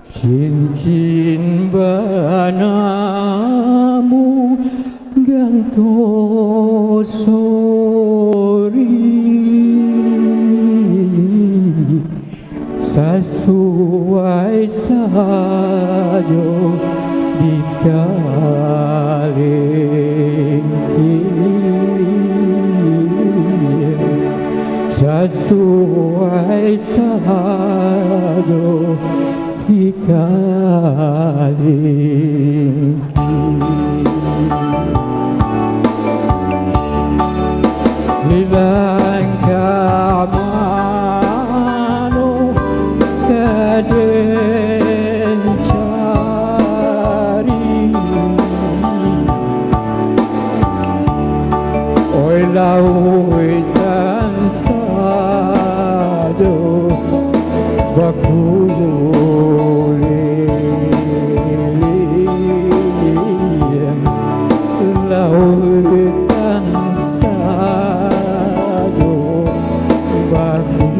Cincin banamu ganto sori Sesuai sajo di Sesuai sajo Viva Oh.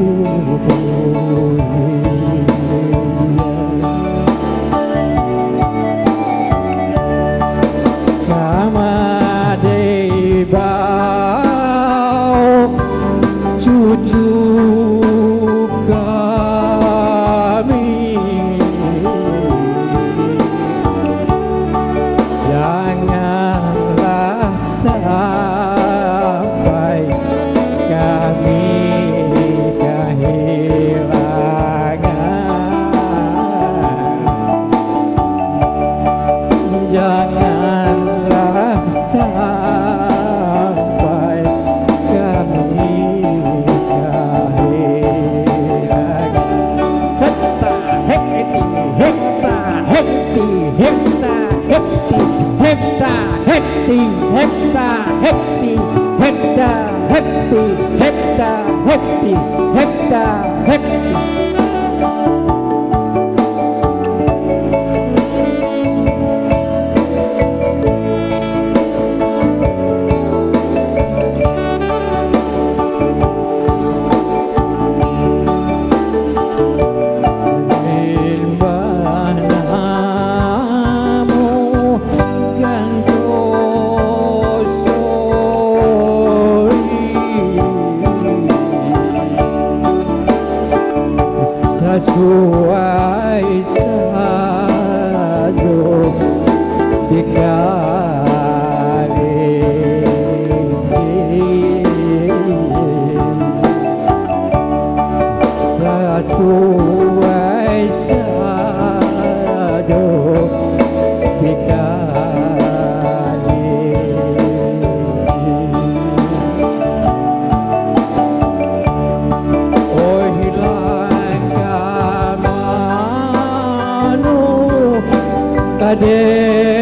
Hekti, hekta, hekti, hekta, hekti, hekta, hekti, hekta, Sesuai day.